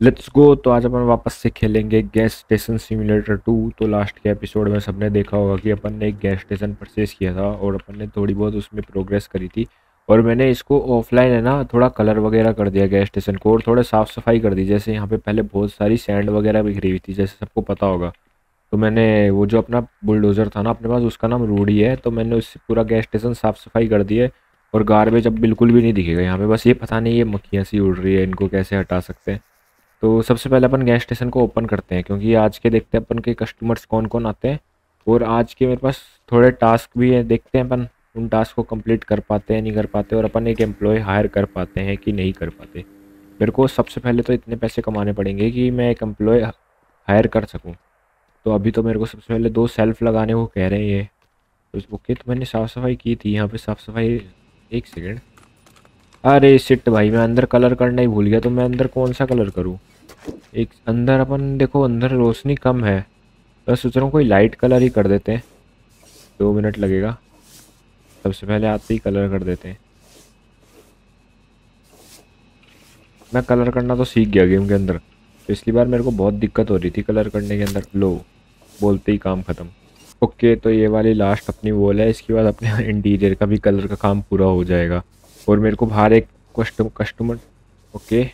Let's go तो आज अपन वापस से खेलेंगे गैस स्टेशन सिमुलेटर टू तो लास्ट के एपिसोड में सबने देखा होगा कि अपन ने एक गैस स्टेशन परचेस किया था और अपन ने थोड़ी बहुत उसमें प्रोग्रेस करी थी। और मैंने इसको ऑफलाइन है ना, थोड़ा कलर वगैरह कर दिया गैस स्टेशन को और थोड़ा साफ़ सफ़ाई कर दी। जैसे यहाँ पे पहले बहुत सारी सैंड वगैरह बिखरी हुई थी, जैसे सबको पता होगा। तो मैंने वो जो अपना बुलडोज़र था ना, अपने पास उसका नाम रूढ़ी है। तो मैंने उससे पूरा गैस स्टेशन साफ़ सफ़ाई कर दी है और गार्बेज अब बिल्कुल भी नहीं दिखेगा यहाँ पे। बस ये पता नहीं ये मक्खियाँ सी उड़ रही है, इनको कैसे हटा सकते हैं। तो सबसे पहले अपन गैस स्टेशन को ओपन करते हैं, क्योंकि आज के देखते हैं अपन के कस्टमर्स कौन कौन आते हैं, और आज के मेरे पास थोड़े टास्क भी हैं, देखते हैं अपन उन टास्क को कंप्लीट कर पाते हैं, नहीं कर पाते, और अपन एक एम्प्लॉय हायर कर पाते हैं कि नहीं कर पाते। मेरे को सबसे पहले तो इतने पैसे कमाने पड़ेंगे कि मैं एक एम्प्लॉय हायर कर सकूँ। तो अभी तो मेरे को सबसे पहले दो सेल्फ लगाने को कह रहे हैं ये। तो ओके तो मैंने साफ़ सफ़ाई की थी, यहाँ पे साफ़ सफ़ाई एक सेकेंड अरे सिट भाई, मैं अंदर कलर करना ही भूल गया तो मैं अंदर कौन सा कलर करूँ? एक अंदर अपन, देखो अंदर रोशनी कम है। तो सोच रहा हूँ कोई लाइट कलर ही कर देते हैं। दो मिनट लगेगा। सबसे पहले आते ही कलर कर देते हैं। मैं कलर करना तो सीख गया गेम के अंदर। पिछली बार मेरे को बहुत दिक्कत हो रही थी कलर करने के अंदर। लो, बोलते ही काम ख़त्म। ओके तो ये वाली लास्ट अपनी वॉल है, इसके बाद अपने इंटीरियर का भी कलर का काम पूरा हो जाएगा। और मेरे को बाहर एक कस्टम कस्टमर ओके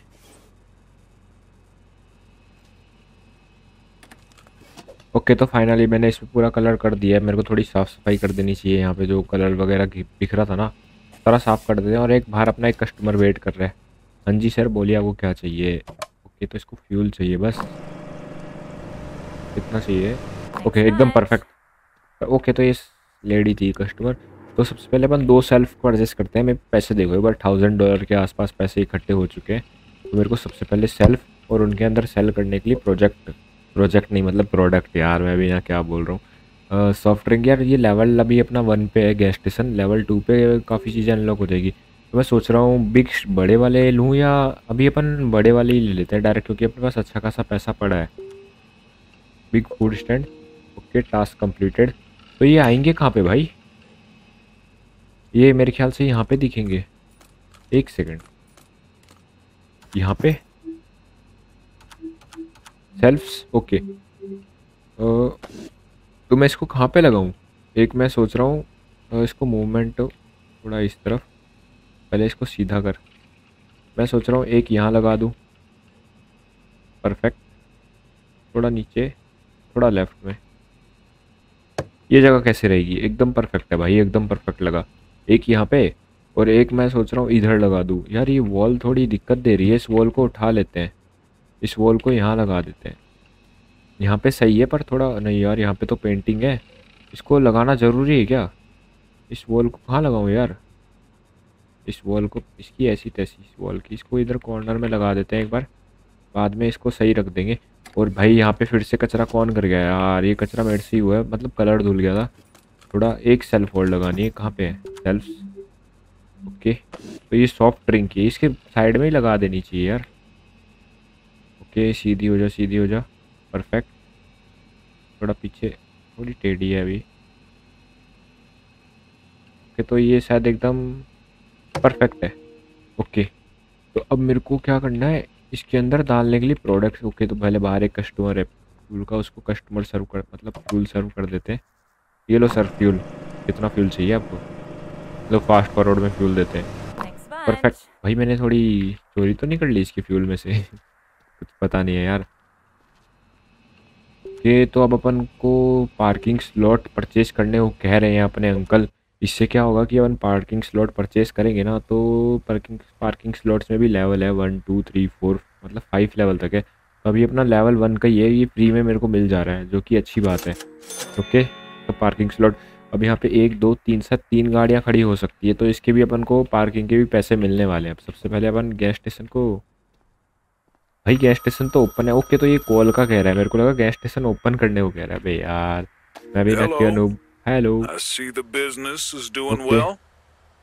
ओके तो फाइनली मैंने इसमें पूरा कलर कर दिया है। मेरे को थोड़ी साफ़ सफ़ाई कर देनी चाहिए यहाँ पे जो कलर वगैरह बिखरा था ना सारा साफ़ कर देते हैं। और एक बाहर अपना एक कस्टमर वेट कर रहा है। हाँ जी सर बोलिए आपको क्या चाहिए? ओके तो इसको फ्यूल चाहिए बस। कितना चाहिए? ओके एकदम परफेक्ट ओके तो ये लेडी थी कस्टमर तो सबसे पहले अपन दो सेल्फ को एडजस्ट करते हैं। मैं पैसे देखो, एक बार थाउज़ेंड डॉलर के आसपास पैसे इकट्ठे हो चुके हैं। तो मेरे को सबसे पहले सेल्फ और उनके अंदर सेल करने के लिए प्रोजेक्ट प्रोजेक्ट नहीं मतलब प्रोडक्ट यार, मैं भी यहाँ क्या बोल रहा हूँ। सॉफ्ट ड्रिंक यार, ये लेवल अभी अपना वन पे है गैस स्टेशन लेवल टू पे काफ़ी चीज़ें अनलॉक हो जाएगी। तो मैं सोच रहा हूँ बिग बड़े वाले लूँ या अभी अपन बड़े वाले ही ले लेते हैं डायरेक्ट क्योंकि अपने पास अच्छा खासा पैसा पड़ा है। Big food stand okay task completed तो ये आएँगे कहाँ पे भाई? ये मेरे ख्याल से यहाँ पे दिखेंगे। एक सेकंड। यहाँ पे? सेल्फ्स? ओके। तो मैं इसको कहाँ पे लगाऊँ? एक मैं सोच रहा हूँ इसको मूवमेंट थोड़ा इस तरफ़। पहले इसको सीधा कर। मैं सोच रहा हूँ एक यहाँ लगा दूँ। परफेक्ट थोड़ा नीचे, थोड़ा लेफ़्ट में। ये जगह कैसे रहेगी? एकदम परफेक्ट है भाई, एकदम परफेक्ट लगा। एक यहाँ पे, और एक मैं सोच रहा हूँ इधर लगा दूँ। यार, ये वॉल थोड़ी दिक्कत दे रही है, इस वॉल को उठा लेते हैं। इस वॉल को यहाँ लगा देते हैं। यहाँ पे सही है, पर थोड़ा नहीं यार, यहाँ पे तो पेंटिंग है। इसको लगाना ज़रूरी है क्या? इस वॉल को कहाँ लगाऊँ यार? इस वॉल को, इसकी ऐसी तैसी, इस वॉल की। इसको इधर कॉर्नर में लगा देते हैं एक बार। बाद में इसको सही रख देंगे। और भाई, यहाँ पे फिर से कचरा कौन कर गया यार? ये कचरा मेरे से ही हुआ है। मतलब कलर धुल गया था। थोड़ा एक सेल्फ होल्ड लगानी है, कहाँ पे है? सेल्फ ओके तो ये सॉफ्ट ड्रिंक है, इसके साइड में ही लगा देनी चाहिए यार। ओके सीधी हो जा, सीधी हो जा। परफेक्ट थोड़ा पीछे, थोड़ी टेढ़ी है अभी। ओके तो ये शायद एकदम परफेक्ट है। ओके तो अब मेरे को क्या करना है, इसके अंदर डालने के लिए प्रोडक्ट्स ओके तो पहले बाहर एक कस्टमर है फ्यूल का उसको कस्टमर सर्व कर मतलब फ्यूल सर्व कर देते हैं। ये लो सर फ्यूल कितना फ्यूल चाहिए आपको? लो फास्ट फॉरवर्ड में फ्यूल देते हैं। परफेक्ट भाई मैंने थोड़ी चोरी तो नहीं कर ली इसकी फ्यूल में से? कुछ पता नहीं है यार। ये तो अब अपन को पार्किंग स्लॉट परचेज करने को कह रहे हैं अपने अंकल इससे क्या होगा कि अपन पार्किंग स्लॉट परचेज करेंगे ना तो पार्किंग पार्किंग स्लॉट्स में भी लेवल है वन टू थ्री फोर मतलब फाइव लेवल तक है। तो अभी अपना लेवल वन का ये ये फ्री में मेरे को मिल जा रहा है जो कि अच्छी बात है। ओके तो पार्किंग स्लॉट अब यहाँ पे एक दो तीन से तीन गाड़ियाँ खड़ी हो सकती है तो इसके भी अपन को पार्किंग के भी पैसे मिलने वाले हैं अब सबसे पहले अपन गैस स्टेशन को भाई गैस स्टेशन तो ओपन है ओके तो ये कॉल का कह रहा है मेरे को लगा गैस स्टेशन ओपन करने को कह रहा है भाई यार मैं भी ना noob hello.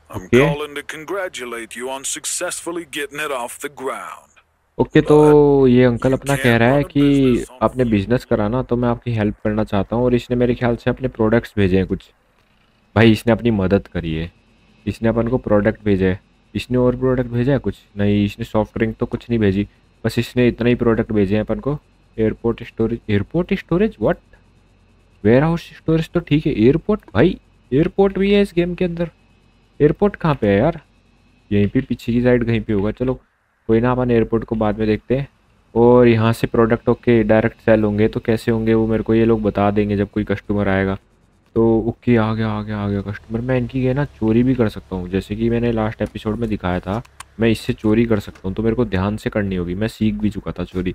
I'm okay. calling to congratulate you on successfully getting it off the ground. Okay तो ये अंकल अपना कह रहा है कि आपने बिज़नेस करा ना तो मैं आपकी हेल्प करना चाहता हूँ और इसने मेरे ख्याल से अपने प्रोडक्ट्स भेजे हैं कुछ। भाई, इसने अपनी मदद करी है। इसने अपन को प्रोडक्ट भेजा है। इसने और प्रोडक्ट भेजा है कुछ? नहीं, इसने सॉफ्ट ड्रिंक तो कुछ नहीं भेजी। बस इसने इतना ही प्रोडक्ट भेजे हैं अपन को। Airport storage airport storage what warehouse storage तो ठीक है। एयरपोर्ट भाई एयरपोर्ट भी है इस गेम के अंदर। एयरपोर्ट कहाँ पे है यार? यहीं पे, पीछे की साइड कहीं पे होगा। चलो कोई ना, अपन एयरपोर्ट को बाद में देखते हैं। और यहाँ से प्रोडक्ट ओके डायरेक्ट सेल होंगे तो कैसे होंगे वो मेरे को ये लोग बता देंगे जब कोई कस्टमर आएगा। तो ओके आ गया आ गया आ गया कस्टमर मैं इनकी ये ना चोरी भी कर सकता हूँ। जैसे कि मैंने लास्ट एपिसोड में दिखाया था, मैं इससे चोरी कर सकता हूँ तो मेरे को ध्यान से करनी होगी। मैं सीख भी चुका था चोरी।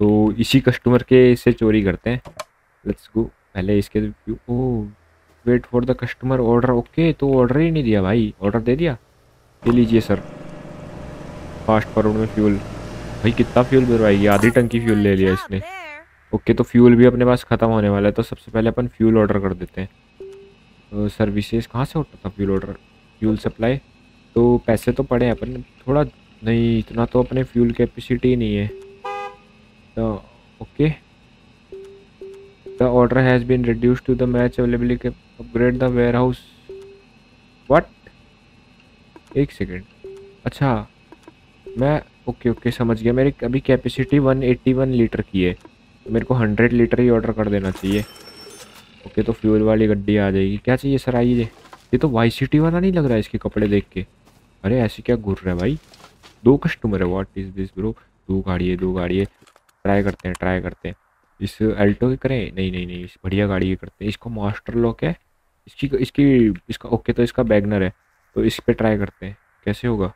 तो इसी कस्टमर के इससे चोरी करते हैं। लेट्स गो पहले इसके ओ wait for the customer order okay तो ऑर्डर ही नहीं दिया भाई। ऑर्डर दे दिया? ले लीजिए सर फास्ट फॉरवर्ड में फ्यूल। भाई कितना फ्यूल भरवाएगी आधी टंकी फ्यूल ले लिया इसने। ओके तो फ्यूल भी अपने पास ख़त्म होने वाला है तो सबसे पहले अपन फ्यूल ऑर्डर कर देते हैं। तो सर्विसेज़ कहाँ से होता था फ्यूल ऑर्डर? Fuel supply? तो पैसे तो पड़े हैं अपन थोड़ा नहीं इतना तो अपने फ्यूल कैपेसिटी नहीं है। तो okay. The order has been reduce to the match availability upgrade the warehouse what एक सेकेंड। अच्छा मैं ओके ओके समझ गया। मेरी अभी कैपेसिटी 181 लीटर की है। तो मेरे को 100 लीटर ही ऑर्डर कर देना चाहिए। ओके तो फ्यूल वाली गड्डी आ जाएगी। क्या चाहिए सर आइए? ये तो वाई सिटी वाला नहीं लग रहा है इसके कपड़े देख के। अरे, ऐसे क्या घुर रहा है भाई? दो कस्टमर है। व्हाट इज़ दिस ब्रो दो गाड़ी है, दो गाड़ी है। ट्राई करते हैं ट्राई करते हैं। इस अल्टो की करें? नहीं नहीं नहीं, इस बढ़िया गाड़ी की करते हैं। इसको मास्टर लॉक है। इसकी इसकी, इसका ओके तो इसका बैगनर है। तो इस पर ट्राई करते हैं। कैसे होगा?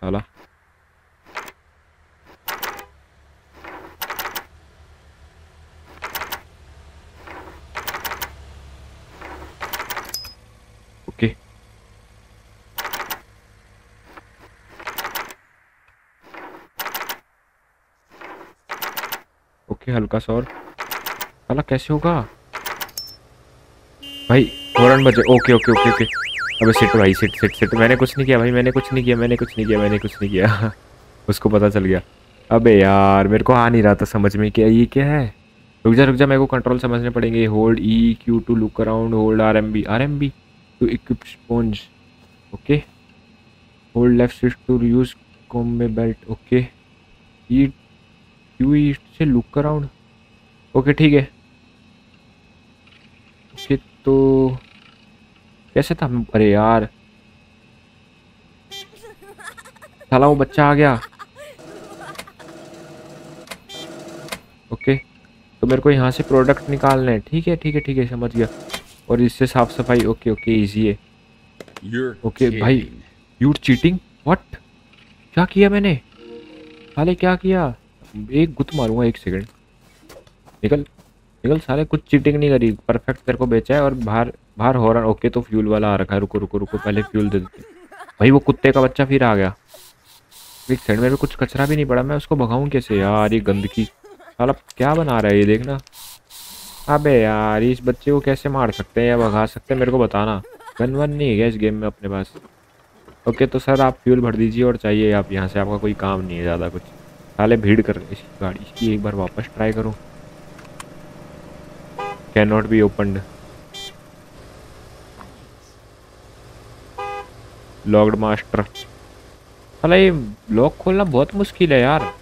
साला ओके ओके हल्का सा और। साला, कैसे होगा? भाई हॉर्न बजे ओके ओके ओके ओके अबे सिट भाई सिट सिट सिट मैंने कुछ नहीं किया भाई, मैंने कुछ नहीं किया, मैंने कुछ नहीं किया, मैंने कुछ नहीं किया। उसको पता चल गया। अबे यार, मेरे को आ नहीं रहा था समझ में क्या ये क्या है? रुक जा रुक जा, मेरे को कंट्रोल समझने पड़ेंगे। Hold E Q to look around hold R M B R M B to equip sponge okay hold left switch to use conveyor belt okay E Q E से लुक अराउंड ओके ठीक है। Okay तो कैसे था? अरे यार। साला वो बच्चा आ गया। ओके। तो मेरे को यहाँ से प्रोडक्ट निकालने हैं। ठीक है ठीक है ठीक है समझ गया। और इससे साफ़ सफ़ाई ओके ओके इजी है। ओके भाई यू चीटिंग व्हाट क्या किया मैंने? साले क्या किया? एक गुत मारूँगा एक सेकंड निकल निकल साले कुछ चीटिंग नहीं करी। परफेक्ट तेरे को बेचा है और बाहर बाहर हो रहा ओके तो फ्यूल वाला आ रखा है, रुको रुको रुको, पहले फ्यूल दे देते भाई, वो कुत्ते का बच्चा फिर आ गया। एक साइड में कुछ कचरा भी नहीं पड़ा, मैं उसको भगाऊँ कैसे? यार, ये गंदगी। साला, क्या बना रहा है ये, देखना। अबे यार, इस बच्चे को कैसे मार सकते हैं या भगा सकते हैं, मेरे को बताना। गन वन नहीं है इस गेम में अपने पास? ओके तो सर, आप फ्यूल भर दीजिए और चाहिए, आप यहाँ से, आपका कोई काम नहीं है ज़्यादा कुछ। साले, भीड़ कर इसकी गाड़ी इसकी एक बार वापस ट्राई करूँ। Can not be opened locked master साला ये लॉक खोलना बहुत मुश्किल है यार।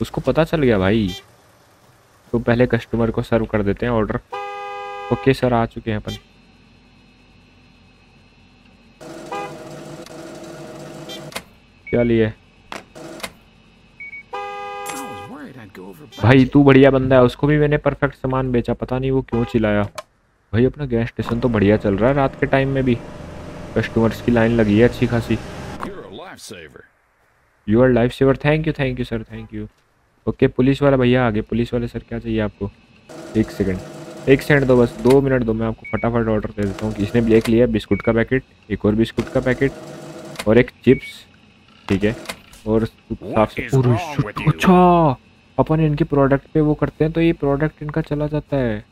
उसको पता चल गया भाई। तो पहले कस्टमर को सर्व कर देते हैं ऑर्डर ओके सर आ चुके हैं अपन। क्या लिए? भाई, तू बढ़िया बंदा है। उसको भी मैंने परफेक्ट सामान बेचा। पता नहीं वो क्यों चिल्लाया। भाई, अपना गैस स्टेशन तो बढ़िया चल रहा है रात के टाइम में भी। कस्टमर्स की लाइन लगी है अच्छी खासी। You are life saver thank you thank you sir thank you okay police वाला भैया आगे। पुलिस वाले सर क्या चाहिए आपको? एक सेकंड एक सेकंड दो बस दो मिनट दो मैं आपको फटाफट ऑर्डर दे देता हूँ इसने ब्लैक लिया बिस्कुट का पैकेट एक और बिस्कुट का पैकेट और एक चिप्स ठीक है? और साफ़ अच्छा। अपन इनके प्रोडक्ट पे वो करते हैं तो ये प्रोडक्ट इनका चला जाता है।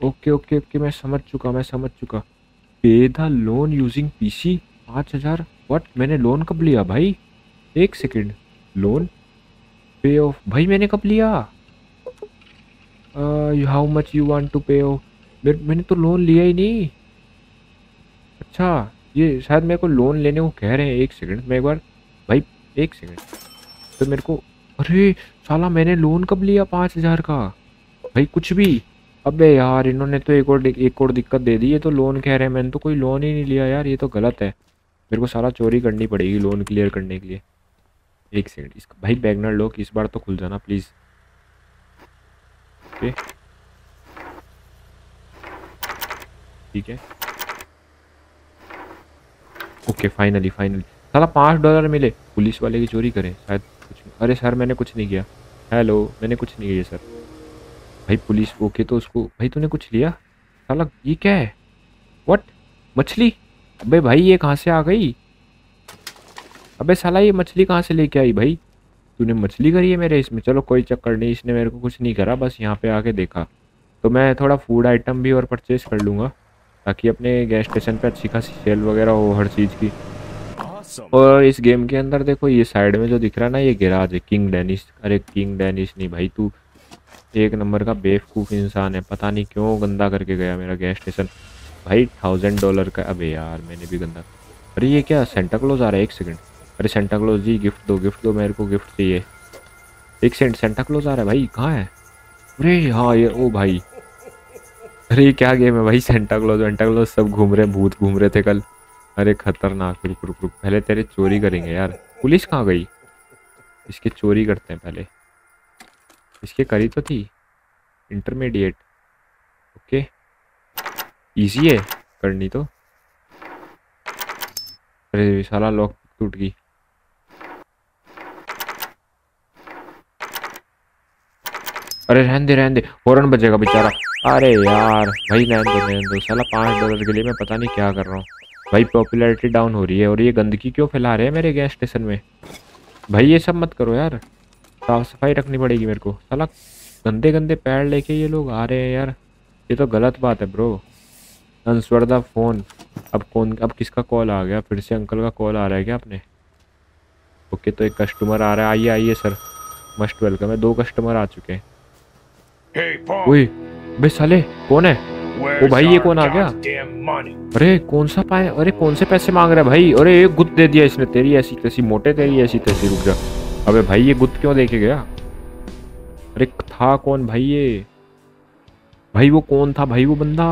ओके ओके ओके मैं समझ चुका मैं समझ चुका। पे द लोन यूजिंग पीसी पाँच हज़ार वट मैंने लोन कब लिया भाई? एक सेकेंड लोन पे ऑफ़ भाई मैंने कब लिया? How much you want to pay off मैंने तो लोन लिया ही नहीं। अच्छा ये शायद मेरे को लोन लेने को कह रहे हैं। एक सेकंड मैं एक बार भाई, एक सेकंड तो मेरे को अरे, साला मैंने लोन कब लिया पाँच हज़ार का? भाई कुछ भी। अबे यार, इन्होंने तो एक और एक और दिक्कत दे दी, ये तो लोन कह रहे हैं। मैंने तो कोई लोन ही नहीं लिया यार, ये तो गलत है। मेरे को सारा चोरी करनी पड़ेगी लोन क्लियर करने के लिए। एक सेकंड इसका भाई बैगनर लोग, इस बार तो खुल जाना प्लीज़ ओके। ठीक है। ओके फाइनली फाइनली साला पाँच डॉलर मिले, पुलिस वाले की चोरी करें, शायद कुछ अरे सर, मैंने कुछ नहीं किया। हेलो मैंने कुछ नहीं किया सर भाई पुलिस ओके तो उसको भाई तूने कुछ लिया? साला ये क्या है? व्हाट मछली? अबे भाई ये कहाँ से आ गई? अबे साला ये मछली कहाँ से लेके आई भाई? तूने मछली करी है मेरे इसमें। चलो कोई चक्कर नहीं इसने मेरे को कुछ नहीं करा बस यहाँ पे आके देखा। तो मैं थोड़ा फ़ूड आइटम भी और परचेज कर लूँगा ताकि अपने गैस स्टेशन पे अच्छी खासी सेल वगैरह हो हर चीज़ की। और इस गेम के अंदर देखो ये साइड में जो दिख रहा है ना ये गिराज है। किंग डेनिस अरे किंग डेनिस नहीं भाई तू एक नंबर का बेवकूफ़ इंसान है। पता नहीं क्यों गंदा करके गया मेरा गैस स्टेशन भाई थाउज़ेंड डॉलर का, अबे यार, मैंने भी गंदा अरे ये क्या सेंटा क्लोज आ रहा है? एक सेकंड अरे सेंटा क्लोज जी गिफ्ट दो गिफ्ट दो, मेरे को गिफ्ट चाहिए। एक सेंट सेंटा क्लोज आ रहा है भाई, कहाँ है? अरे हाँ ये ओ भाई। अरे क्या गेम है भाई सेंटा क्लोज वेंटा क्लोज सब घूम रहे भूत घूम रहे थे कल। अरे खतरनाक, रुक रुक रुक। पहले तेरे चोरी करेंगे यार। पुलिस कहाँ गई? इसके चोरी करते हैं पहले। इसके करी तो थी। इंटरमीडिएट ओके इजी है करनी तो। अरे साला लॉक टूट गई। अरे, रहन दे रहन दे। फ़ौरन बचेगा बेचारा। अरे यार, भाई रहन दो रहन दो। साला पाँच डॉलर के लिए मैं पता नहीं क्या कर रहा हूँ। भाई पॉपुलैरिटी डाउन हो रही है। और ये गंदगी क्यों फैला रहे हैं मेरे गैस स्टेशन में? भाई, ये सब मत करो यार। साफ़ सफ़ाई रखनी पड़ेगी मेरे को। साला गंदे गंदे पैर लेके ये लोग आ रहे हैं यार। ये तो गलत बात है ब्रो आंसर द फ़ोन। अब कौन अब किसका कॉल आ गया? फिर से अंकल का कॉल आ रहा है क्या अपने ओके तो एक कस्टमर आ रहा है। आइए आइए सर मस्ट वेलकम है। दो कस्टमर आ चुके हैं। बे साले कौन है? ओ भाई ये कौन आ गया? अरे कौन सा पाए अरे कौन से पैसे मांग रहा है भाई? अरे एक गुत दे दिया इसने। तेरी ऐसी तैसी मोटे तेरी ऐसी तैसी रुक जा। अबे भाई, ये गुत क्यों देके गया? अरे था कौन भाई ये? भाई वो कौन था भाई वो बंदा?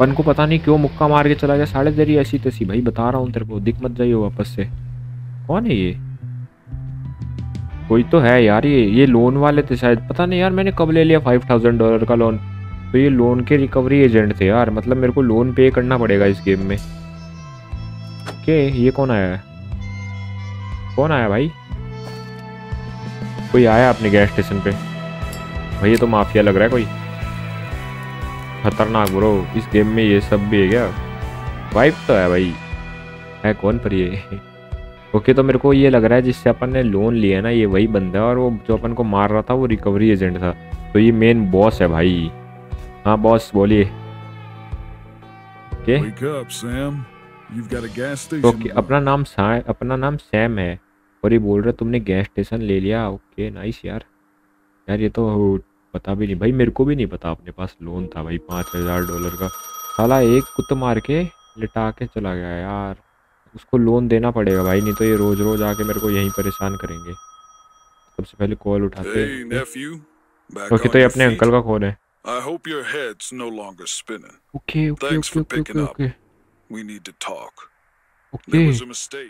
पन को पता नहीं क्यों मुक्का मार के चला गया साढ़े तेरी ऐसी तैसी। भाई बता रहा हूँ तेरे को, दिख मत जाइए वापस से। कौन है ये? कोई तो है यार ये ये लोन वाले थे शायद। पता नहीं यार, मैंने कब ले लिया फाइव थाउज़ेंड डॉलर का लोन तो ये लोन के रिकवरी एजेंट थे यार मतलब मेरे को लोन पे करना पड़ेगा इस गेम में। के, ये कौन आया है? कौन आया भाई? कोई आया अपने गैस स्टेशन पे? भाई ये तो माफिया लग रहा है कोई? खतरनाक ब्रो इस गेम में ये सब भी है क्या? वाइफ तो है भाई। है कौन पर ये? ओके तो मेरे को ये लग रहा है जिससे अपन ने लोन लिया ना ये वही बंदा है और वो जो अपन को मार रहा था वो रिकवरी एजेंट था। तो ये मेन बॉस है भाई। हाँ बॉस बोलिए। ओके ओके अपना नाम अपना नाम सैम है। और ये बोल रहा तुमने गैस स्टेशन ले लिया ओके नाइस यार यार ये तो पता भी नहीं भाई मेरे को भी नहीं पता अपने पास लोन था भाई पाँच हज़ार डॉलर का साला एक कुत्त मार के लिटा के चला गया यार उसको लोन देना पड़ेगा भाई नहीं तो ये रोज़ रोज़ आके मेरे को यहीं परेशान करेंगे सबसे पहले कॉल उठाते ओके तो ये अपने अंकल का कॉल है I hope your head's no longer spinning. Okay, okay, Thanks okay, for okay, picking okay, okay. up. We need to talk. Okay.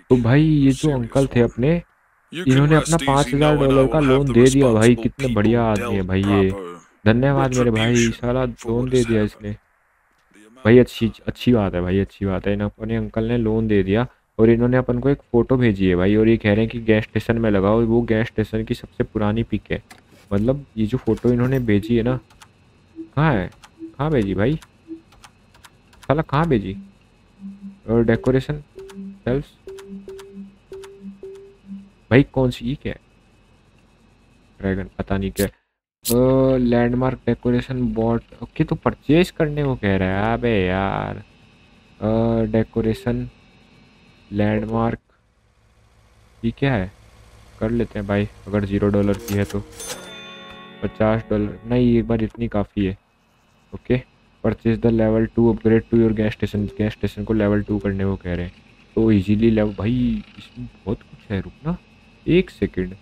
तो भाई ये जो अंकल थे अपने इन्होंने अपना पाँच हज़ार डॉलर का लोन दे दिया भाई कितने बढ़िया आदमी है भाई ये। धन्यवाद मेरे भाई सारा लोन दे दिया इसने। भाई अच्छी अच्छी बात है भाई अच्छी बात है। इन अपने अंकल ने लोन दे दिया और इन्होंने अपन को एक फ़ोटो भेजी है भाई और ये कह रहे हैं कि गैस स्टेशन में लगाओ वो गैस स्टेशन की सबसे पुरानी पिक है। मतलब ये जो फ़ोटो इन्होंने भेजी है ना कहाँ है? कहाँ भेजी भाई? साला कहाँ भेजी? और डेकोरेशन सेल्स भाई कौन सी? क्या है? ड्रैगन पता नहीं क्या लैंडमार्क डेकोरेशन बॉट ओके तो परचेज करने को कह रहा है। अबे यार। डेकोरेशन लैंडमार्क ये क्या है? कर लेते हैं भाई। अगर ज़ीरो डॉलर की है तो। पचास डॉलर नहीं, एक बार इतनी काफ़ी है। Okay. Purchase the level two upgrade to your gas station gas station को लेवल टू करने को कह रहे हैं। तो इजीली लेवल भाई, इसमें बहुत कुछ है रुकना एक सेकंड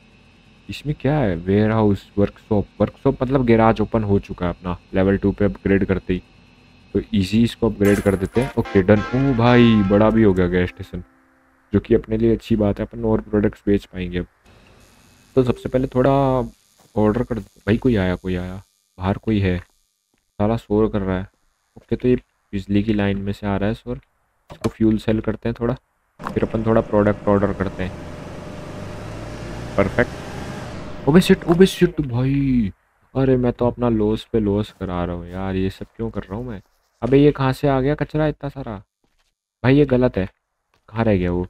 इसमें क्या है? वेयर हाउस वर्कशॉप वर्कशॉप मतलब गैराज ओपन हो चुका है अपना लेवल टू पे अपग्रेड करते ही। तो इजी इसको अपग्रेड कर देते हैं। ओके डन ओ भाई, बड़ा भी हो गया गैस स्टेशन जो कि अपने लिए अच्छी बात है। अपन और प्रोडक्ट्स बेच पाएँगे अब। तो सबसे पहले थोड़ा ऑर्डर कर भाई, कोई आया कोई आया? बाहर कोई है? सारा शोर कर रहा है। ओके तो ये बिजली की लाइन में से आ रहा है शोर। इसको फ्यूल सेल करते हैं थोड़ा, फिर अपन थोड़ा प्रोडक्ट ऑर्डर करते हैं। परफेक्ट ओबे शिट ओबे शिट भाई। अरे मैं तो अपना लॉस पे लॉस करा रहा हूँ यार, ये सब क्यों कर रहा हूँ मैं? अबे ये कहाँ से आ गया कचरा इतना सारा? भाई ये गलत है। कहाँ रह गया वो?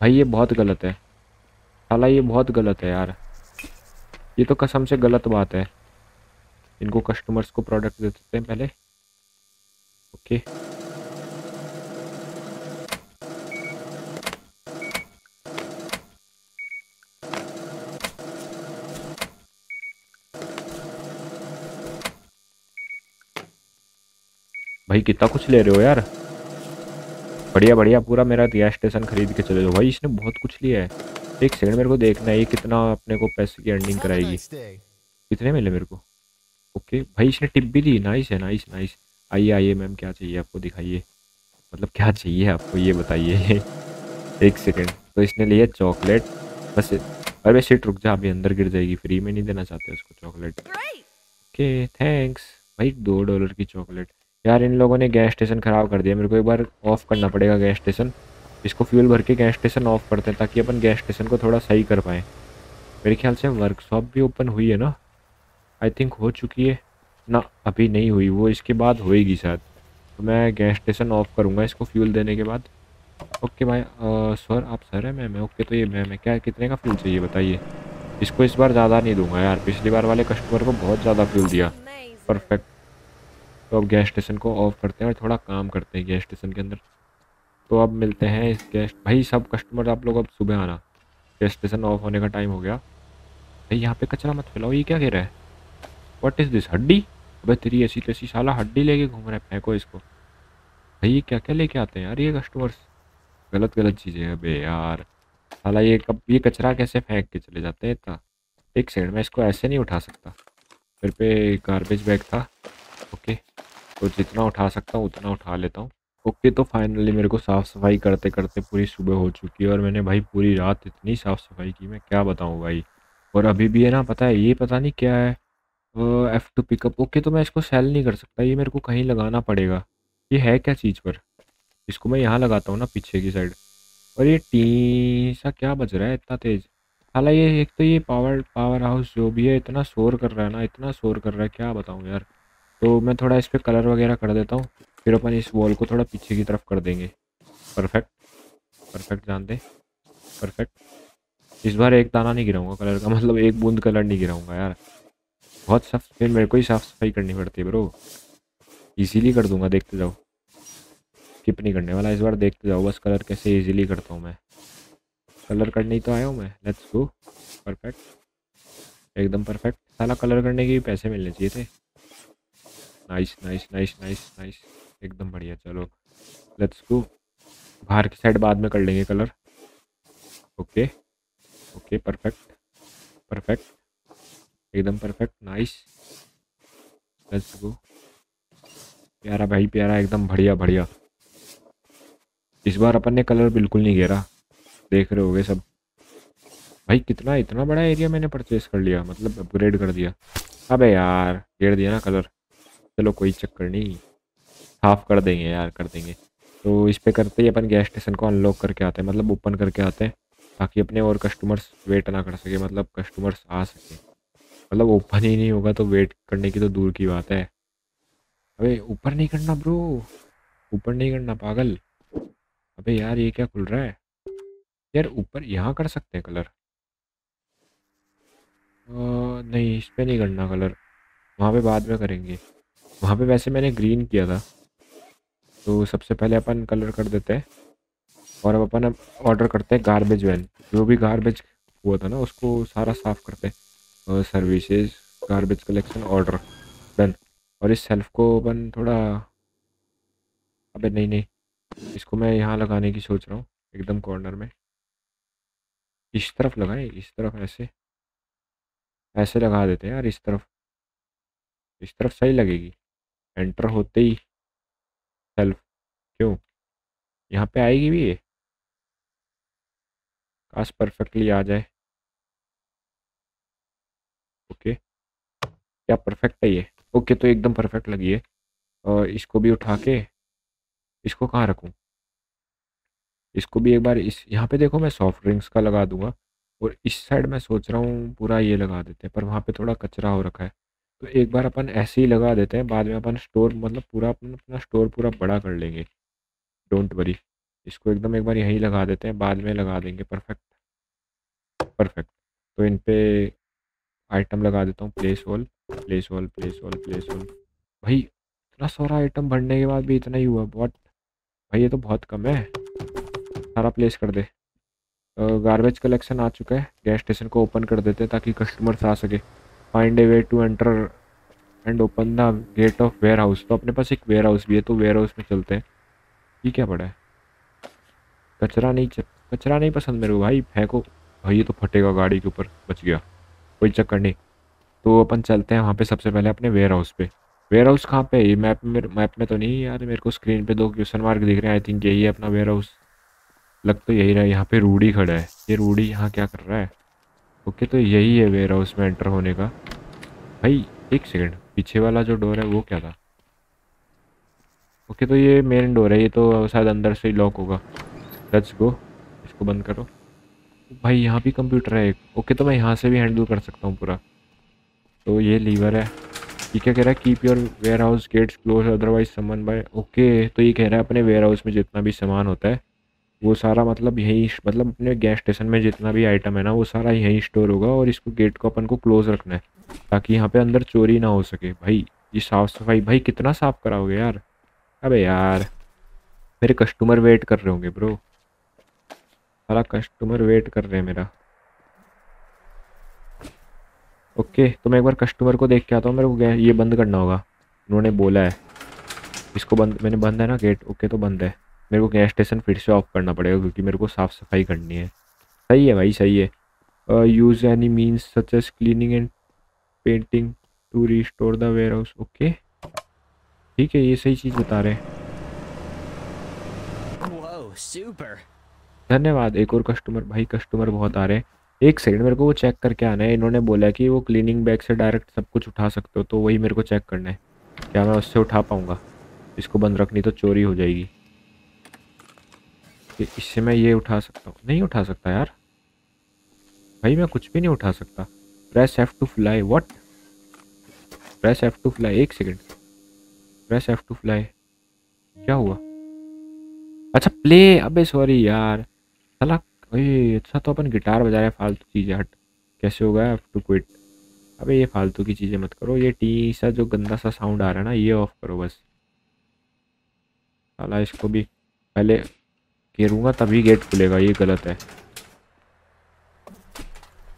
भाई ये बहुत गलत है। साला ये बहुत गलत है यार। ये तो कसम से गलत बात है। इनको कस्टमर्स को प्रोडक्ट दे देते हैं पहले। ओके भाई कितना कुछ ले रहे हो यार। बढ़िया बढ़िया पूरा मेरा गैस स्टेशन खरीद के चले जाओ। भाई इसने बहुत कुछ लिया है। एक सेकंड मेरे को देखना है ये कितना अपने को पैसे की अर्निंग कराएगी। कितने मिले मेरे को? ओके भाई इसने टिप भी दी। नाइस है नाइस नाइस आइए आइए मैम क्या चाहिए आपको दिखाइए। मतलब क्या चाहिए आपको ये बताइए। एक सेकेंड तो इसने लिया चॉकलेट बस अरे सीट रुक जा अभी अंदर गिर जाएगी। फ्री में नहीं देना चाहते उसको चॉकलेट ओके थैंक्स भाई दो डॉलर की चॉकलेट यार इन लोगों ने गैस स्टेशन ख़राब कर दिया। मेरे को एक बार ऑफ़ करना पड़ेगा गैस स्टेशन। इसको फ्यूल भर के गैस स्टेशन ऑफ़ करते हैं ताकि अपन गैस स्टेशन को थोड़ा सही कर पाएँ। मेरे ख्याल से वर्कशॉप भी ओपन हुई है ना? आई थिंक हो चुकी है। ना अभी नहीं हुई। वो इसके बाद होएगी शायद। तो मैं गैस स्टेशन ऑफ़ करूँगा इसको फ्यूल देने के बाद। ओके भाई सर आप सर है मैम ओके तो ये मैम है। क्या कितने का फ्यूल चाहिए बताइए? इसको इस बार ज़्यादा नहीं दूँगा यार। पिछली बार वाले कस्टमर को बहुत ज़्यादा फ्यूल दिया। परफेक्ट तो अब गैस स्टेशन को ऑफ़ करते हैं और थोड़ा काम करते हैं गैस स्टेशन के अंदर। तो अब मिलते हैं इस गैस भाई सब कस्टमर आप लोग अब सुबह आना। गैस स्टेशन ऑफ़ होने का टाइम हो गया। भाई यहाँ पे कचरा मत फैलाओ, ये क्या कह रहा है? व्हाट इज़ दिस हड्डी? अबे तेरी ऐसी तैसी साला हड्डी लेके घूम रहा है, फेंको इसको। भाई ये क्या क्या लेके आते हैं यार ये कस्टमर्स गलत गलत चीज़ें अबे यार। साला ये कब, ये कचरा कैसे फेंक के चले जाते हैं इतना? एक सेकंड मैं इसको ऐसे नहीं उठा सकता। फिर पे गार्बेज बैग था। ओके तो जितना उठा सकता हूँ, उतना उठा लेता हूँ। ओके तो फाइनली मेरे को साफ़ सफ़ाई करते करते पूरी सुबह हो चुकी है और मैंने भाई पूरी रात इतनी साफ़ सफ़ाई की, मैं क्या बताऊँ भाई? और अभी भी है ना, पता है, ये पता नहीं क्या है एफ़ टू पिकअप ओके तो मैं इसको सेल नहीं कर सकता, ये मेरे को कहीं लगाना पड़ेगा। ये है क्या चीज़ पर? इसको मैं यहाँ लगाता हूँ ना, पीछे की साइड और ये टी सा क्या बज रहा है इतना तेज़? हालाँकि एक तो ये पावर पावर हाउस जो भी है, इतना शोर कर रहा है ना, इतना शोर कर रहा है, क्या बताऊँ यार? तो मैं थोड़ा इस पर कलर वगैरह कर देता हूँ। फिर अपन इस वॉल को थोड़ा पीछे की तरफ़ कर देंगे। परफेक्ट परफेक्ट जान दे। परफेक्ट इस बार एक दाना नहीं गिराऊँगा कलर का मतलब एक बूंद कलर नहीं गिराऊँगा यार। बहुत सफ फिर मेरे को ही साफ़ सफ़ाई करनी पड़ती है ब्रो इजीली कर दूँगा, देखते जाओ। स्किप नहीं करने वाला, इस बार देखते जाओ, बस कलर कैसे इजीली करता हूँ मैं। कलर करने ही तो आया हूँ मैं। लेट्स गो परफेक्ट एकदम परफेक्ट साला कलर करने के भी पैसे मिलने चाहिए थे। Nice nice nice nice nice एकदम बढ़िया, चलो। लेट्स गो बाहर की साइड बाद में कर लेंगे colour okay okay perfect perfect एकदम परफेक्ट नाइस लेट्स गो प्यारा भाई, प्यारा, एकदम बढ़िया बढ़िया। इस बार अपन ने कलर बिल्कुल नहीं घेरा। देख रहे होगे सब। भाई, कितना, इतना बड़ा एरिया मैंने परचेस कर लिया मतलब अपग्रेड कर दिया। अबे यार, घेर दिया ना कलर चलो कोई चक्कर नहीं। साफ़ कर देंगे यार कर देंगे। तो इस पर करते ही अपन गैस स्टेशन को अनलॉक करके आते हैं मतलब ओपन करके आते हैं ताकि अपने और कस्टमर्स वेट ना कर सके मतलब कस्टमर्स आ सके। मतलब ओपन ही नहीं होगा तो वेट करने की तो दूर की बात है। अबे ऊपर नहीं करना ब्रो ऊपर नहीं करना पागल। अबे यार ये क्या खुल रहा है? यार ऊपर यहाँ कर सकते हैं कलर आ, नहीं इस पर नहीं करना कलर वहाँ पे बाद में करेंगे। वहाँ पे वैसे मैंने ग्रीन किया था। तो सबसे पहले अपन कलर कर देते हैं और अब अपन अब ऑर्डर करते हैं गार्बेज वैन जो भी गार्बेज हुआ था ना, उसको सारा साफ़ करते हैं। Services garbage collection order done और इस सेल्फ को अपन थोड़ा अबे नहीं नहीं। इसको मैं यहाँ लगाने की सोच रहा हूँ, एकदम कॉर्नर में। इस तरफ़ लगाए, इस तरफ़ ऐसे। ऐसे लगा देते हैं यार, इस तरफ़। इस तरफ़ सही लगेगी। एंटर होते ही सेल्फ क्यों? यहाँ पे आएगी भी ये? काश परफेक्टली आ जाए। ओके क्या परफेक्ट है ये? ओके तो एकदम परफेक्ट लगी है और इसको भी उठा के इसको कहाँ रखूँ? इसको भी एक बार इस, यहाँ पे देखो मैं सॉफ्ट ड्रिंक्स का लगा दूँगा। और इस साइड मैं सोच रहा हूँ पूरा ये लगा देते हैं, पर वहाँ पे थोड़ा कचरा हो रखा है। तो एक बार अपन ऐसे ही लगा देते हैं, बाद में अपन स्टोर मतलब पूरा अपन अपना स्टोर पूरा बड़ा कर लेंगे। डोंट वरी इसको एकदम एक बार यहीं लगा देते हैं, बाद में लगा देंगे। परफेक्ट परफेक्ट तो इन पे आइटम लगा देता हूँ place wall place wall place wall place wall भाई, इतना सारा आइटम भरने के बाद भी इतना ही हुआ। बहुत भाई, ये तो बहुत कम है। सारा प्लेस कर दे। गार्बेज कलेक्शन आ चुका है। गैस स्टेशन को ओपन कर देते हैं ताकि कस्टमर्स आ सके। Find a way to enter and open the gate of warehouse तो अपने पास एक वेयर हाउस भी है तो वेयर हाउस में चलते हैं। ये क्या पड़ा है? कचरा नहीं. कचरा नहीं पसंद मेरे को भाई। फेंको भाई ये तो फटेगा गाड़ी के ऊपर, बच गया। कोई चक्कर नहीं। तो अपन चलते हैं वहाँ पे सबसे पहले अपने वेयर हाउस पे। वेयर हाउस कहाँ पे ये मैप में मैप में तो नहीं यार। मेरे को स्क्रीन पे दो क्वेश्चन मार्क दिख रहे हैं आई थिंक यही है अपना वेयर हाउस लग तो यही रहा है, यहाँ पे रूढ़ी खड़ा है। ये रूढ़ी यहाँ क्या कर रहा है? ओके तो यही है वेयर हाउस में एंटर होने का। भाई, एक सेकंड, पीछे वाला जो डोर है वो क्या था? ओके तो ये मेन डोर है, ये तो शायद अंदर से ही लॉक होगा। लेट्स गो इसको बंद करो। भाई, यहाँ भी कंप्यूटर है एक। ओके तो मैं यहाँ से भी हैंडल कर सकता हूँ पूरा। तो ये लीवर है। ये क्या कह रहा है? Keep your warehouse gates close otherwise someone by okay तो ये कह रहा है अपने वेयर हाउस में जितना भी सामान होता है वो सारा मतलब यहीं मतलब अपने गैस स्टेशन में जितना भी आइटम है ना, वो सारा यहीं स्टोर होगा और इसको गेट को अपन को क्लोज रखना है, ताकि यहाँ पे अंदर चोरी ना हो सके। भाई, ये साफ़ सफ़ाई, भाई कितना साफ़ कराओगे यार? अबे यार, मेरे कस्टमर वेट कर रहे होंगे ब्रो सारा कस्टमर वेट कर रहे हैं मेरा। ओके तो मैं एक बार कस्टमर को देख के आता हूँ, मेरे को ये बंद करना होगा। उन्होंने बोला है। इसको बंद, मैंने बंद है ना गेट ओके तो बंद है। मेरे को गैस स्टेशन फिर से ऑफ़ करना पड़ेगा क्योंकि मेरे को साफ़ सफ़ाई करनी है। सही है भाई सही है। Use any means such as cleaning and painting to restore the warehouse okay ठीक है ये सही चीज़ बता रहे हैं। धन्यवाद एक और कस्टमर भाई कस्टमर बहुत आ रहे हैं। एक सेकंड मेरे को वो चेक करके आना है। इन्होंने बोला कि वो क्लीनिंग बैग से डायरेक्ट सब कुछ उठा सकते हो तो वही मेरे को चेक करना है। क्या मैं उससे उठा पाऊँगा? इसको बंद रखनी तो चोरी हो जाएगी। कि इससे मैं ये उठा सकता हूँ। नहीं उठा सकता यार। भाई, मैं कुछ भी नहीं उठा सकता। Press F to fly what press F to fly एक second press F to fly क्या हुआ? अच्छा प्ले अबे सॉरी यार। चला अच्छा तो अपन गिटार बजा रहे हैं फालतू चीज़ें हट। कैसे होगा एफ़ टू क्विट अबे, ये फालतू की चीज़ें मत करो। ये टी सा जो गंदा सा साउंड आ रहा है ना, ये ऑफ़ करो बस। साला, इसको भी पहले घेरूँगा, तभी गेट खुलेगा, ये गलत है।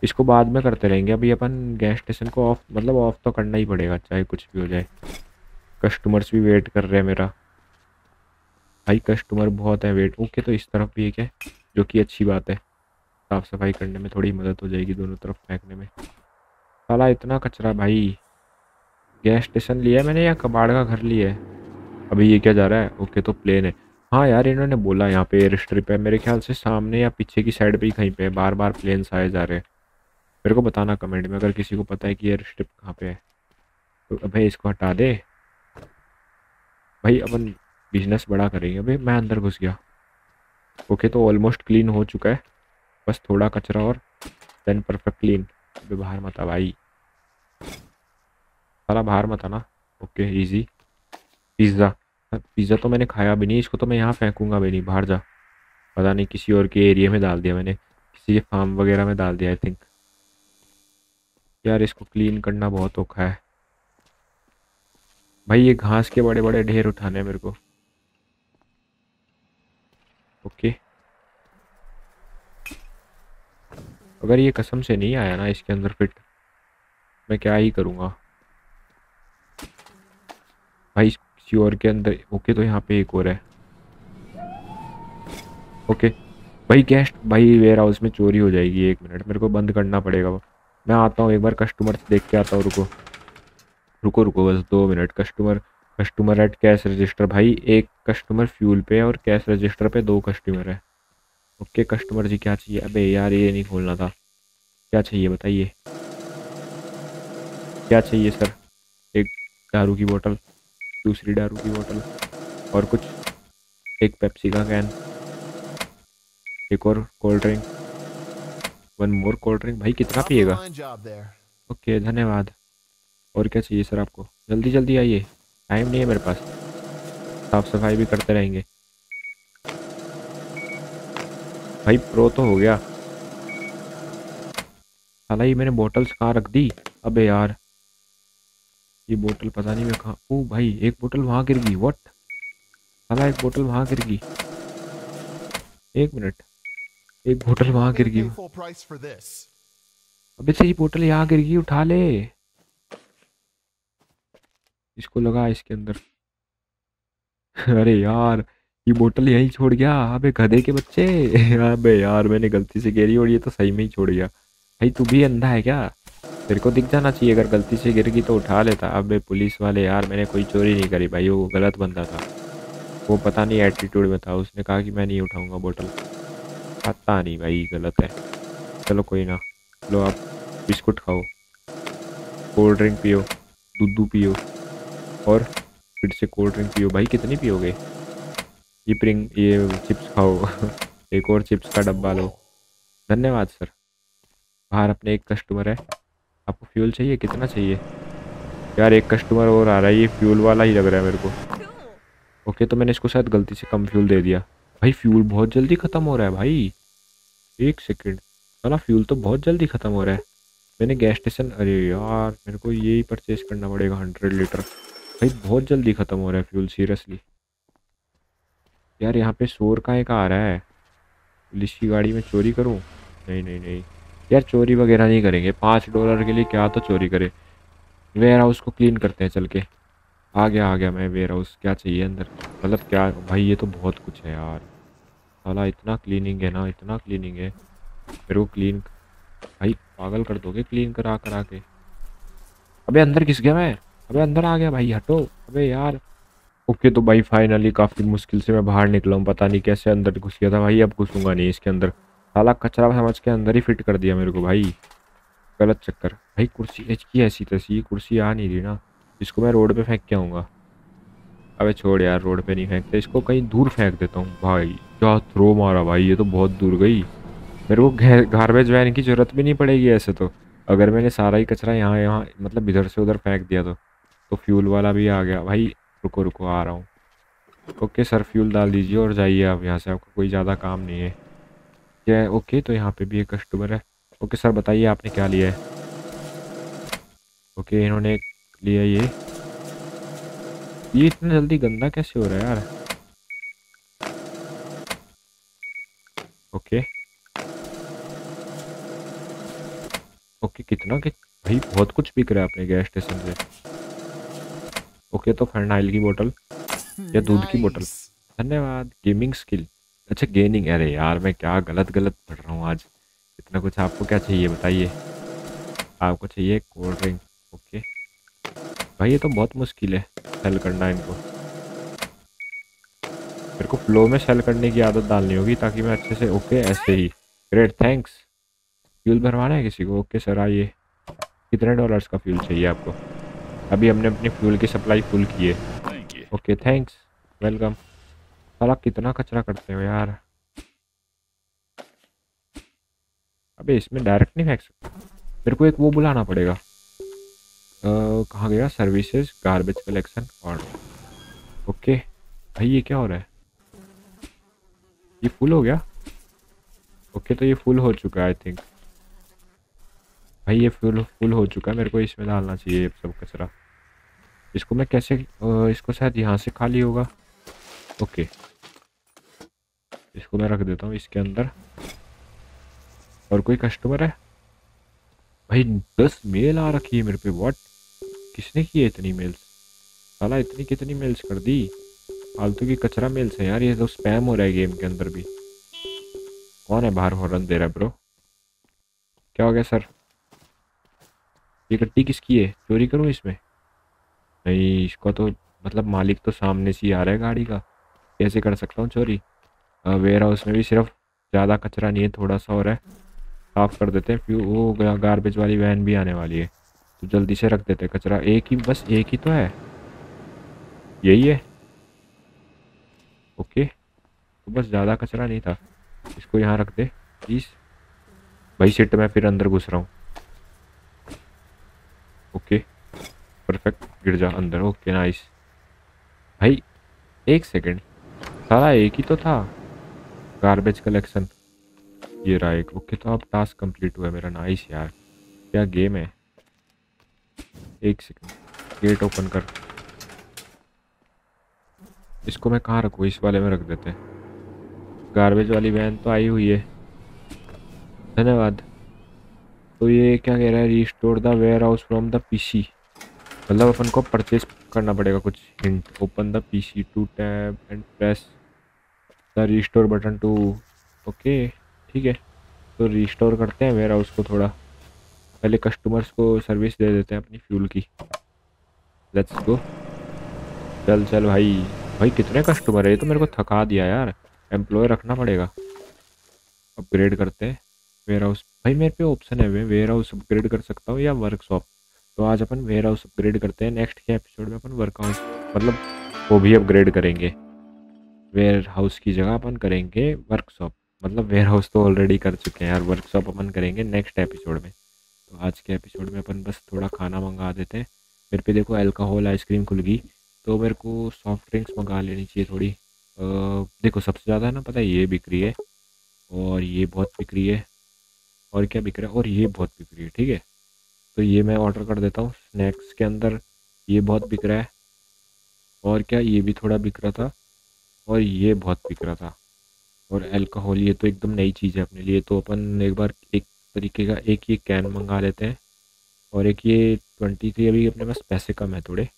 इसको बाद में करते रहेंगे। अभी अपन गैस स्टेशन को ऑफ़ मतलब ऑफ़ तो करना ही पड़ेगा, चाहे कुछ भी हो जाए। कस्टमर्स भी वेट कर रहे हैं मेरा। भाई कस्टमर बहुत है वेट ओके तो इस तरफ़ भी एक है जो कि अच्छी बात है। साफ़ सफ़ाई करने में थोड़ी मदद हो जाएगी दोनों तरफ़ फेंकने में। साला इतना कचरा भाई। गैस स्टेशन लिया है मैंने या कबाड़ का घर लिया है? अभी ये क्या जा रहा है? ओके तो प्लेन है। हाँ यार, इन्होंने बोला यहाँ पे एयर स्ट्रिप है। मेरे ख्याल से सामने या पीछे की साइड पे ही कहीं पे बार बार प्लेन्स आए जा रहे हैं। मेरे को बताना कमेंट में, अगर किसी को पता है कि एयर स्ट्रिप कहाँ पे है। तो भाई इसको हटा दे। भाई अपन बिज़नेस बड़ा करेंगे। भाई मैं अंदर घुस गया। ओके तो ऑलमोस्ट क्लीन हो चुका है। बस थोड़ा कचरा और देन परफेक्ट क्लीन अभी बाहर मत आ भाई। सारा बाहर मत आना। ओके इजी पिज़्ज़ा पिज़्ज़ा तो मैंने खाया भी नहीं, इसको तो मैं यहाँ फेंकूँगा भी नहीं, बाहर जा। पता नहीं किसी और के एरिया में डाल दिया मैंने, किसी के फार्म वगैरह में डाल दिया आई थिंक यार, इसको क्लीन करना बहुत औखा है। भाई, ये घास के बड़े बड़े ढेर उठाने हैं मेरे को। ओके। अगर ये कसम से नहीं आया ना इसके अंदर फिट, मैं क्या ही करूँगा। भाई किसी और के अंदर, ओके तो यहाँ पे एक और है। ओके, भाई गेस्ट भाई वेयर हाउस में चोरी हो जाएगी एक मिनट मेरे को बंद करना पड़ेगा। मैं आता हूँ एक बार कस्टमर से देख के आता हूँ, रुको। रुको रुको, बस दो minute customer customer at cash register भाई एक कस्टमर फ्यूल पे और कैश रजिस्टर पे दो कस्टमर है। ओके कस्टमर जी, क्या चाहिए? अबे यार, ये नहीं खोलना था। क्या चाहिए, बताइए। क्या चाहिए सर एक दारू की बोतल दूसरी दारू की बोतल और कुछ एक पेप्सी का कैन एक और cold drink one more cold drink भाई कितना पिएगा? ओके धन्यवाद। और क्या चाहिए सर आपको? जल्दी जल्दी आइए। टाइम नहीं है मेरे पास। साफ़ सफ़ाई भी करते रहेंगे। भाई प्रो तो हो गया। ये मैंने बोतल्स कहाँ रख दी? अबे यार। ये बोतल पता नहीं मैं कहाँ ओ भाई एक बोतल वहाँ गिर गई व्हाट साला एक बोतल वहाँ गिर गई। एक मिनट। एक बोतल वहाँ गिर गई। अबे सही बोतल यहाँ गिर गई उठा ले। इसको लगा इसके अंदर। अरे यार ये बोतल यहीं छोड़ गया। अबे गधे के बच्चे। अबे यार मैंने गलती से गिरी और ये तो सही में ही छोड़ गया। भाई तू भी अंधा है क्या? तेरे को दिख जाना चाहिए। अगर गलती से गिर गई तो उठा लेता। अबे पुलिस वाले यार, मैंने कोई चोरी नहीं करी भाई, वो गलत बंदा था। वो पता नहीं एटीट्यूड में था। उसने कहा कि मैं नहीं उठाऊँगा बोतल पता नहीं भाई, गलत है। चलो कोई ना, लो आप बिस्कुट खाओ। कोल्ड ड्रिंक पियो दूध पियो, और फिर से कोल्ड ड्रिंक पियो। भाई कितनी पियोगे? ये प्रिंग, ये चिप्स खाओ। एक और चिप्स का डब्बा लो। धन्यवाद, सर। बाहर अपने एक कस्टमर है। आपको फ्यूल चाहिए? कितना चाहिए? यार, एक कस्टमर और आ रहा है, ये फ्यूल वाला ही लग रहा है मेरे को। ओके तो मैंने इसको शायद गलती से कम फ्यूल दे दिया। भाई फ्यूल बहुत जल्दी ख़त्म हो रहा है भाई। एक सेकेंड चला फ्यूल तो बहुत जल्दी ख़त्म हो रहा है। मैंने गैस स्टेशन अरे यार, मेरे को यही परचेज करना पड़ेगा हंड्रेड लीटर भाई, बहुत जल्दी ख़त्म हो रहा है फ्यूल सीरियसली यार, यहाँ पे शोर का एक आ रहा है? पुलिस की गाड़ी में चोरी करूँ? नहीं नहीं नहीं। यार चोरी वगैरह नहीं करेंगे। पाँच डॉलर के लिए क्या तो चोरी करे। वेयर हाउस को क्लीन करते हैं चल के। आ गया आ गया मैं वेयर हाउस क्या चाहिए अंदर? मतलब क्या? भाई ये तो बहुत कुछ है यार। साला इतना क्लीनिंग है ना, इतना क्लीनिंग है। मेरे को क्लीन भाई पागल कर दोगे क्लीन करा करा के? अबे अंदर घिस गया मैं। अबे अंदर आ गया भाई, हटो। अबे यार। ओके तो भाई फाइनली काफ़ी मुश्किल से मैं बाहर निकला हूँ। पता नहीं कैसे अंदर घुस गया था भाई। अब घुसूँगा नहीं इसके अंदर। साला कचरा समझ के अंदर ही फिट कर दिया मेरे को भाई। गलत चक्कर। भाई, कुर्सी एच की ऐसी तैसी कुर्सी आ नहीं रही ना। इसको मैं रोड पे फेंक के आऊँगा। अबे छोड़ यार, रोड पे नहीं फेंकते। इसको कहीं दूर फेंक देता हूँ। भाई, क्या थ्रो मारा भाई, ये तो बहुत दूर गई। मेरे को गार्बेज वैन की ज़रूरत भी नहीं पड़ेगी ऐसे तो। अगर मैंने सारा ही कचरा यहाँ यहाँ मतलब इधर से उधर फेंक दिया तो। तो फ्यूल वाला भी आ गया। भाई, रुको रुको, आ रहा हूँ। ओके सर फ्यूल डाल दीजिए और जाइए आप यहाँ से। आपको कोई ज़्यादा काम नहीं है। क्या ओके तो यहाँ पे भी एक कस्टमर है। ओके सर बताइए आपने क्या लिया है? ओके इन्होंने लिया ये। ये इतना जल्दी गंदा कैसे हो रहा है यार? ओके ओके कितना कि भाई बहुत कुछ बिक रहा है अपने गैस स्टेशन से। ओके तो फर्नाइल की बोतल या दूध की बोतल धन्यवाद। गेमिंग स्किल अच्छा गेनिंग अरे यार मैं क्या गलत गलत पढ़ रहा हूँ आज? इतना कुछ आपको क्या चाहिए बताइए? आपको चाहिए कोल्ड ड्रिंक ओके भाई ये तो बहुत मुश्किल है सेल करना इनको। मेरे को फ्लो में सेल करने की आदत डालनी होगी ताकि मैं अच्छे से ओके ऐसे ही। ग्रेट थैंक्स फ्यूल भरवाना है किसी को? ओके सर आइए। कितने डॉलर्स का फ्यूल चाहिए आपको? अभी हमने अपनी फ्यूल की सप्लाई फुल की है। ओके थैंक्स वेलकम साला कितना कचरा करते हो यार। अबे, इसमें डायरेक्ट नहीं फेंक सकता। मेरे को एक वो बुलाना पड़ेगा। कहाँ गया? सर्विसेज़ गार्बेज कलेक्शन और ओके। भाई, ये क्या हो रहा है? ये फुल हो गया? ओके तो ये फुल हो चुका है आई थिंक भाई, ये फुल फुल हो चुका है। मेरे को इसमें डालना चाहिए सब कचरा। इसको मैं कैसे इसको शायद यहाँ से खाली होगा। ओके इसको मैं रख देता हूँ इसके अंदर और कोई कस्टमर है भाई दस मेल आ रखी है मेरे पे व्हाट किसने की है इतनी मेल्स साला इतनी कितनी मेल्स कर दी फालतू की कचरा मेल्स है यार ये तो स्पैम हो रहा है गेम के अंदर भी कौन है बाहर हॉर्न दे रहा है ब्रो क्या हो गया सर ये गड्डी किसकी है चोरी करूँ इसमें नहीं इसका तो मतलब मालिक तो सामने से ही आ रहा है गाड़ी का कैसे कर सकता हूँ चोरी वेयर हाउस में भी सिर्फ़ ज़्यादा कचरा नहीं है थोड़ा सा और है। साफ़ कर देते हैं, फिर वो गार्बेज वाली वैन भी आने वाली है। तो जल्दी से रख देते हैं कचरा। एक ही, बस एक ही तो है। यही है। ओके। तो बस ज़्यादा कचरा नहीं था। इसको यहाँ रख दे प्लीज़ भाई सिट मैं फिर अंदर घुस रहा हूँ। ओके। परफेक्ट गिर जा अंदर। ओके नाइस भाई, एक सेकंड सारा एक ही तो था। गार्बेज कलेक्शन ये रहा एक ओके तो अब टास्क कंप्लीट हुआ मेरा। नाइस यार। क्या गेम है? एक सेकंड गेट ओपन कर। इसको मैं कहाँ रखूँ? इस वाले में रख देते हैं। गार्बेज वाली वैन तो आई हुई है। धन्यवाद। तो ये क्या कह रहा है? Restore the warehouse from the PC मतलब अपन को परचेज करना पड़ेगा कुछ। Hint open the PC to tab and press the restore button to okay ठीक है। तो रिस्टोर करते हैं वेयर हाउस को थोड़ा। पहले कस्टमर्स को सर्विस दे देते हैं अपनी फ्यूल की। लेट्स गो चल चल भाई। भाई, कितने कस्टमर है? ये तो मेरे को थका दिया यार। एम्प्लॉय रखना पड़ेगा। अपग्रेड करते हैं वेयर हाउस भाई, मेरे पे ऑप्शन है। मैं वेयर हाउस अपग्रेड कर सकता हूँ या वर्कशॉप तो आज अपन वेयर हाउस अपग्रेड करते हैं। नेक्स्ट के एपिसोड में अपन वर्क हाउस मतलब वो भी अपग्रेड करेंगे। वेयर हाउस की जगह अपन करेंगे वर्कशॉप मतलब वेयर हाउस तो ऑलरेडी कर चुके हैं यार वर्कशॉप अपन करेंगे नेक्स्ट एपिसोड में। तो आज के एपिसोड में अपन बस थोड़ा खाना मंगा देते हैं। मेरे पे देखो अल्कोहल आइसक्रीम खुल गई। तो मेरे को सॉफ्ट ड्रिंक्स मंगा लेनी चाहिए थोड़ी। आ, देखो सबसे ज़्यादा ना पता है ये बिक रही है और ये बहुत बिक रही है। और क्या बिक रहा है? और ये बहुत बिक रही है ठीक है? तो ये मैं ऑर्डर कर देता हूँ। स्नैक्स के अंदर ये बहुत बिक रहा है। और क्या ये भी थोड़ा बिक रहा था? और ये बहुत बिक रहा था। और अल्कोहल ये तो एकदम नई चीज़ है अपने लिए तो अपन एक बार एक तरीके का एक ये कैन मंगा लेते हैं। और एक ये ट्वेंटी थ्री अभी अपने पास पैसे कम है थोड़े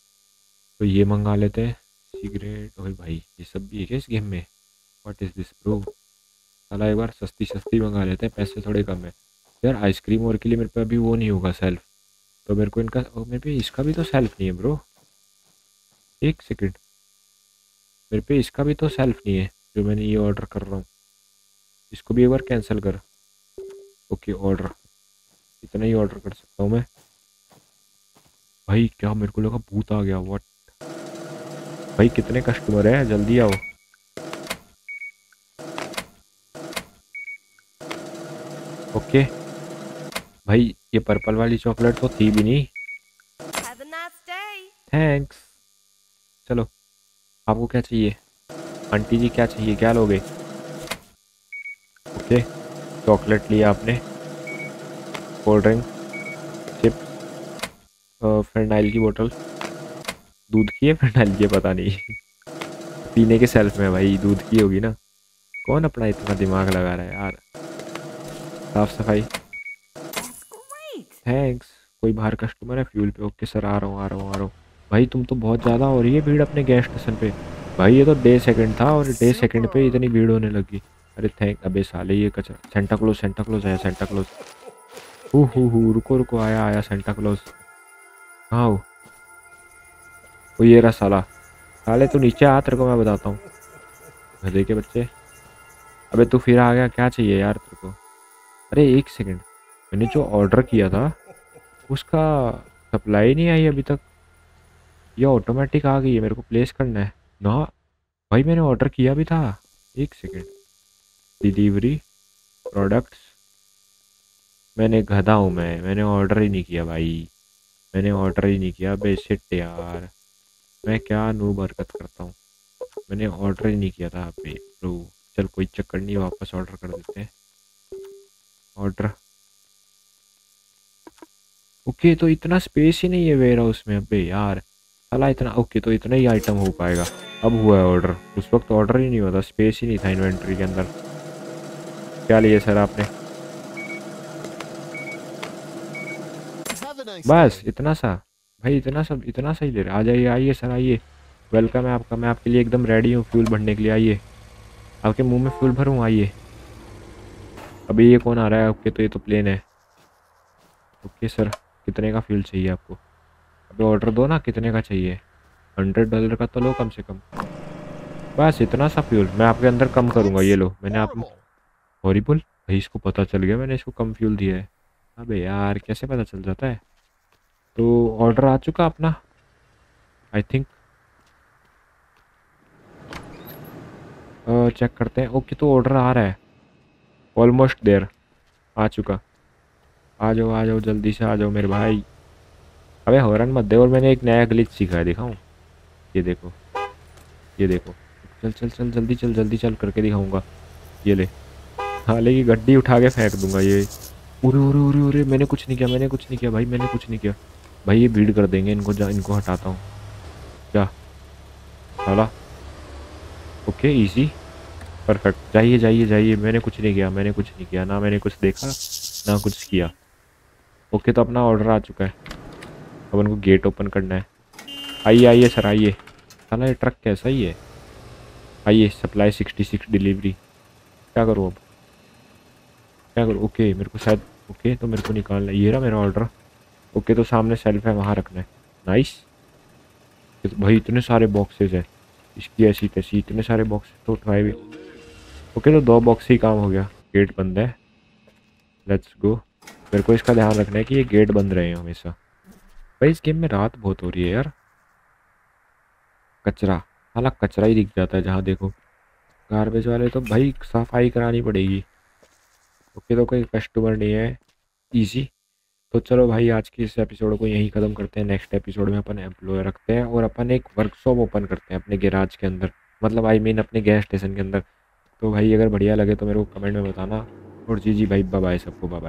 तो ये मंगा लेते हैं। सिगरेट और भाई, ये सब भी है क्या इस गेम में? व्हाट इज़ दिस प्रो साला एक बार सस्ती सस्ती मंगा लेते हैं, पैसे थोड़े कम है। यार आइसक्रीम और के लिए मेरे पे अभी वो नहीं होगा सेल्फ तो मेरे को इनका और मेरे पे इसका भी तो सेल्फ नहीं है ब्रो एक सेकंड मेरे पे इसका भी तो सेल्फ नहीं है जो मैंने ये ऑर्डर कर रहा हूँ। इसको भी एक बार कैंसिल कर। ओके ऑर्डर इतना ही ऑर्डर कर सकता हूँ मैं। भाई क्या मेरे को लगा भूत आ गया व्हाट भाई कितने कस्टमर हैं? जल्दी आओ। ओके भाई ये पर्पल वाली चॉकलेट तो थी भी नहीं। थैंक्स चलो। आपको क्या चाहिए? आंटी जी क्या चाहिए? क्या लोगे? ओके चॉकलेट लिया आपने। कोल्ड ड्रिंक चिप फेरनाइल की बोतल। दूध की है फेरनाइल की है पता नहीं। पीने के सेल्फ में भाई दूध की होगी ना। कौन अपना इतना दिमाग लगा रहा है यार? साफ़ सफ़ाई। थैंक्स कोई बाहर कस्टमर है? फ्यूल पे? ओके सर आ रहा हूँ आ रहा हूँ आ रहा हूँ। भाई तुम तो बहुत ज़्यादा हो रही है भीड़ अपने गैस स्टेशन पे। भाई ये तो डे सेकंड था और डे सेकंड पे इतनी भीड़ होने लगी। अरे थैंक अबे साले ये कचरा सेंटा क्लोज सेंटा क्लोज आया सेंटा क्लोज हु हु हु रुको रुको आया आया सेंटा क्लोज कहाँ हो वो ये रहा साला। साले तू नीचे आ तेरे को मैं बताता हूँ। गधे के बच्चे। अबे तू फिर आ गया क्या चाहिए यार तेरे को? अरे एक सेकंड मैंने जो ऑर्डर किया था उसका सप्लाई नहीं आई अभी तक। ये ऑटोमेटिक आ गई है, मेरे को प्लेस करना है। ना, भाई मैंने ऑर्डर किया भी था। एक सेकेंड डिलीवरी प्रोडक्ट्स मैंने गधा हूँ मैं। मैंने ऑर्डर ही नहीं किया भाई। मैंने ऑर्डर ही नहीं किया। बेसिट यार। मैं क्या नू बरकत करता हूँ? मैंने ऑर्डर ही नहीं किया था अभी तो चल, कोई चक्कर नहीं, वापस ऑर्डर कर देते हैं। ऑर्डर ओके तो इतना स्पेस ही नहीं है वेयर हाउस में अबे यार। साला इतना ओके तो इतना ही आइटम हो पाएगा। अब हुआ है ऑर्डर उस वक्त ऑर्डर ही नहीं होता स्पेस ही नहीं था इन्वेंट्री के अंदर। क्या लिए सर आपने? बस, इतना सा। भाई, इतना सब, इतना सही ले रहा आ जाइए आइए सर आइए। वेलकम है आपका। मैं आपके लिए एकदम रेडी हूँ फ्यूल भरने के लिए। आइए। आपके मुँह में फ्यूल भरूँ? आइए। अभी ये कौन आ रहा है? ओके तो ये तो प्लेन है। ओके सर कितने का फ्यूल चाहिए आपको? अभी ऑर्डर दो ना, कितने का चाहिए? हंड्रेड डॉलर का तो लो कम से कम। बस इतना सा फ्यूल मैं आपके अंदर कम करूँगा, ये लो। मैंने आप हॉरिबल भाई, इसको पता चल गया, मैंने इसको कम फ्यूल दिया है। अबे यार, कैसे पता चल जाता है? तो ऑर्डर आ चुका अपना। आई थिंक चेक करते हैं। ओके तो ऑर्डर आ रहा है। ऑलमोस्ट देर आ चुका। आ जाओ आ जाओ, जल्दी से आ जाओ मेरे भाई। अबे हॉर्न मत दे, और मैंने एक नया ग्लिच सीखा है दिखाऊँ ये देखो ये देखो। चल चल चल, जल्दी चल जल्दी चल करके दिखाऊँगा। ये ले। हाँ लेकिन गड्डी उठा के फेंक दूँगा, ये। उरे उरे उरे उरे, मैंने कुछ नहीं किया, मैंने कुछ नहीं किया, भाई, मैंने कुछ नहीं किया। भाई, ये भीड़ कर देंगे, इनको जा, इनको हटाता हूँ। क्या साला। ओके इजी परफेक्ट जाइए जाइए जाइए। मैंने कुछ नहीं किया, मैंने कुछ नहीं किया। ना मैंने कुछ देखा, ना कुछ किया। ओके तो अपना ऑर्डर आ चुका है। अब उनको गेट ओपन करना है। आइए आइए सर, आइए। साला ये ट्रक कैसा ही है? आइए सप्लाई सिक्सटी सिक्स डिलीवरी क्या करूँ अब? क्या करूँ? ओके मेरे को शायद ओके तो मेरे को निकालना ये रहा मेरा ऑर्डर ओके तो सामने सेल्फ है, वहाँ रखना है। नाइस तो भाई इतने सारे बॉक्सेस हैं। इसकी ऐसी तैसी, इतने सारे बॉक्स तो उठवाए भी। ओके तो दो बॉक्स ही काम हो गया। गेट बंद है। लेट्स गो मेरे को इसका ध्यान रखना है कि ये गेट बंद रहे हैं हमेशा। भाई, इस गेम में रात बहुत हो रही है यार। कचरा हालाँकि कचरा ही दिख जाता है जहाँ देखो। गार्बेज वाले तो भाई सफ़ाई करानी पड़ेगी। ओके तो कोई कस्टमर नहीं है। इजी तो चलो भाई, आज के इस एपिसोड को यहीं ख़त्म करते हैं। नेक्स्ट एपिसोड में अपन एम्प्लॉय रखते हैं और अपन एक वर्कशॉप ओपन करते हैं अपने गैराज के अंदर। मतलब आई मीन अपने गैस स्टेशन के अंदर। तो भाई, अगर बढ़िया लगे तो मेरे को कमेंट में बताना। और जी जी भाई बाय सबको बाय